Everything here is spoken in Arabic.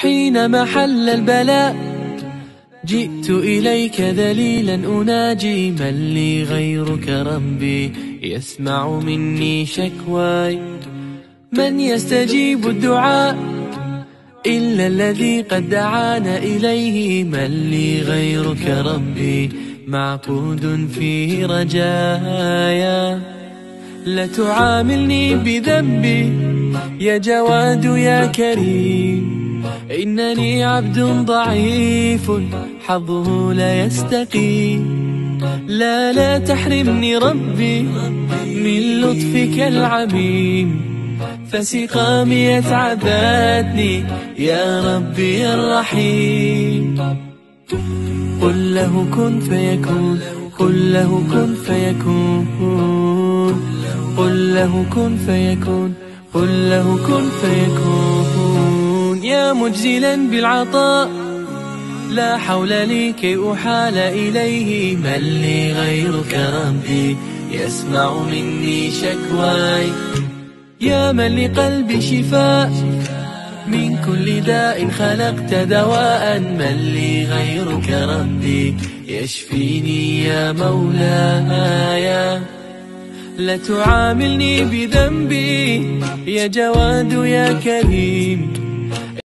حين محل البلاء جئت إليك ذليلا أناجي من لي غيرك ربي يسمع مني شكواي. من يستجيب الدعاء؟ إلا الذي قد دعانا إليه من لي غيرك ربي معقود فيه رجايا. لا تعاملني بذنبي يا جواد يا كريم. إنني عبد ضعيف حظه لا يستقيم. لا لا تحرمني ربي من لطفك العميم. فسقامي اتعبتني يا ربي الرحيم. قل له كن فيكون قل له كن فيكون. قل له كن فيكون قل له كن فيكون. يا مجزلا بالعطاء لا حول لي كي أحال إليه من لي غيرك ربي يسمع مني شكواي. يا من لقلبي شفاء من كل داء خلقت دواء من لي غيرك ربي يشفيني يا مولاي. لا تعاملني بذنبي يا جواد يا كريم.